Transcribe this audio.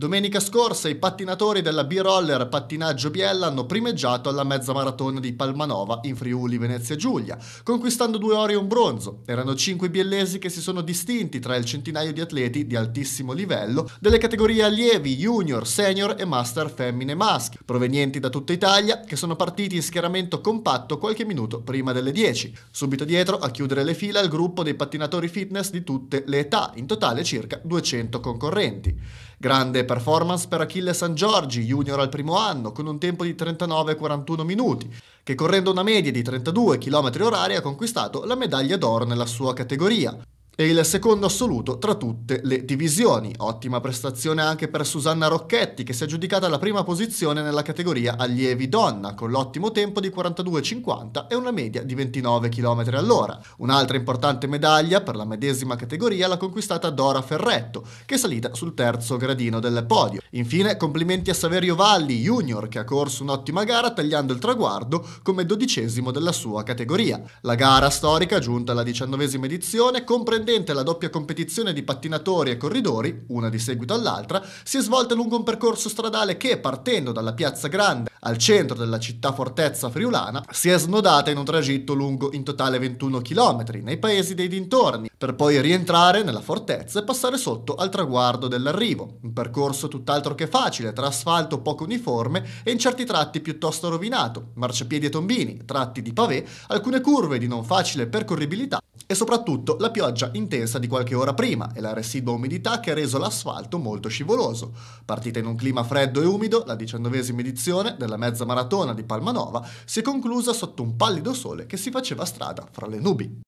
Domenica scorsa i pattinatori della B-Roller Pattinaggio Biella hanno primeggiato alla mezza maratona di Palmanova in Friuli Venezia Giulia, conquistando due ori e un bronzo. Erano cinque biellesi che si sono distinti tra il centinaio di atleti di altissimo livello delle categorie allievi, junior, senior e master femmine maschi, provenienti da tutta Italia, che sono partiti in schieramento compatto qualche minuto prima delle 10. Subito dietro a chiudere le fila il gruppo dei pattinatori fitness di tutte le età, in totale circa 200 concorrenti. Grande performance per Achille San Giorgi, junior al primo anno, con un tempo di 39-41 minuti, che correndo una media di 32 km h ha conquistato la medaglia d'oro nella sua categoria e il secondo assoluto tra tutte le divisioni. Ottima prestazione anche per Susanna Rocchetti che si è aggiudicata la prima posizione nella categoria allievi donna con l'ottimo tempo di 42,50 e una media di 29 km all'ora. Un'altra importante medaglia per la medesima categoria l'ha conquistata Dora Ferretto che è salita sul terzo gradino del podio. Infine complimenti a Saverio Valli junior che ha corso un'ottima gara tagliando il traguardo come dodicesimo della sua categoria. La gara storica giunta alla diciannovesima edizione comprende precedente la doppia competizione di pattinatori e corridori, una di seguito all'altra, si è svolta lungo un percorso stradale che, partendo dalla Piazza Grande al centro della città fortezza friulana, si è snodata in un tragitto lungo in totale 21 km nei paesi dei dintorni, per poi rientrare nella fortezza e passare sotto al traguardo dell'arrivo. Un percorso tutt'altro che facile, tra asfalto poco uniforme e in certi tratti piuttosto rovinato, marciapiedi e tombini, tratti di pavé, alcune curve di non facile percorribilità e soprattutto la pioggia intensa di qualche ora prima e la residua umidità che ha reso l'asfalto molto scivoloso. Partita in un clima freddo e umido, la diciannovesima edizione della mezza maratona di Palmanova si è conclusa sotto un pallido sole che si faceva strada fra le nubi.